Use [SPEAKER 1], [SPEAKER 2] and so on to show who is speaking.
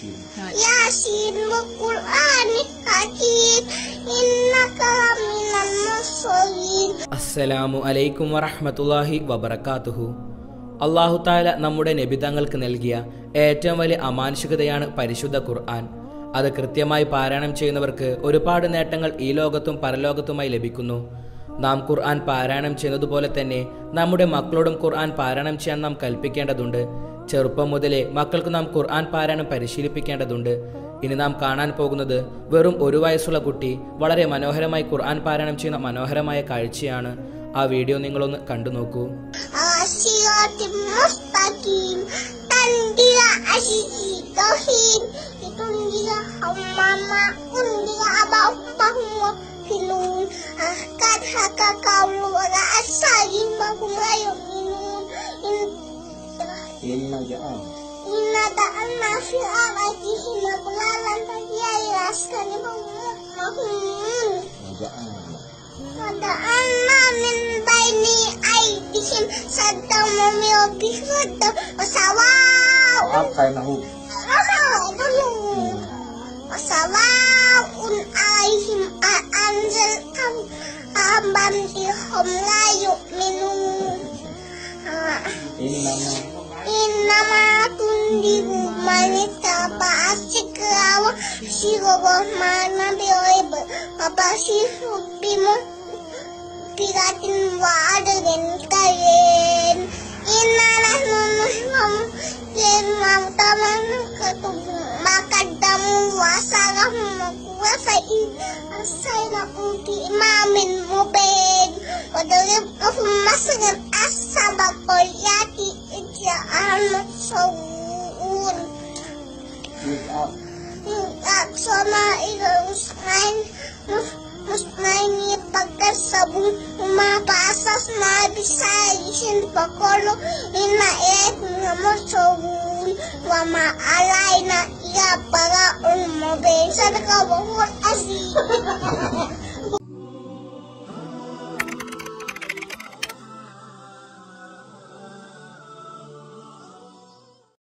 [SPEAKER 1] ياسين والقرآن الحكيم إنك لمن المرسلين
[SPEAKER 2] അസ്സലാമു അലൈക്കും വറഹ്മത്തുള്ളാഹി വബറകാതുഹു അള്ളാഹു താല നമ്മുടെ നബിതങ്ങൾക്ക് നൽകിയ ഏറ്റവും വലിയ അമാനുഷികതയാണ് പരിശുദ്ധ ഖുർആൻ അത് കൃത്യമായി പാരായണം ചെയ്യുന്നവർക്ക് ഒരുപാട് നേട്ടങ്ങൾ ഈ ലോകത്തും പരലോകത്തുമായി ലഭിക്കുന്നു നാം ഖുർആൻ പാരായണം ചെയ്യുന്നതുപോലെ തന്നെ നമ്മുടെ മക്കളോടും ഖുർആൻ പാരായണം ചെയ്യാൻ നാം കൽപ്പിക്കേണ്ടതുണ്ട് ചെറുപ്പം മുതലേ മക്കൾക്ക് നാം ഖുർആൻ പാരായണം പരിശീലിപ്പിക്കേണ്ടതുണ്ട് ഇനി നാം കാണാൻ പോകുന്നത് വെറും ഒരു വയസ്സുള്ള കുട്ടി വളരെ മനോഹരമായി ഖുർആൻ പാരായണം ചെയ്യുന്ന മനോഹരമായ കാഴ്ചയാണ് ആ വീഡിയോ നിങ്ങളൊന്ന് കണ്ടു നോക്കൂ
[SPEAKER 1] على صراط مستقيم تنزيل Inna ja'an. Inna ta'an nafi abadi inna kulalan tadia ya, ilaskani ya, hmm. mahun. Waja'an. Waja'an satu baini aidihim sadda mumil bihud wasawa. Akainahum. Akainahum. Hmm. Wasawaun alaihim anzal kam ambam dihum minum. Ini Innama. إنما تنذر من اتبع الذكر وبشر الرحمن بالغيب وبشر بمغفرة وعدل كريم إنا نحن نحكم للموتى ونكتب ما قدموا وأثرهم وفإن أرسلناكم في إمام مبين وضرب لكم مثلا أصحاب القرية siyaan sa uun. Look up. Look up sa mga ilusnan. Lusnay ni pagkasabong umapasas na bisayin pakolo inaet nga mo sa uun. Wamaalay na iya para umabensa na kawahot asi.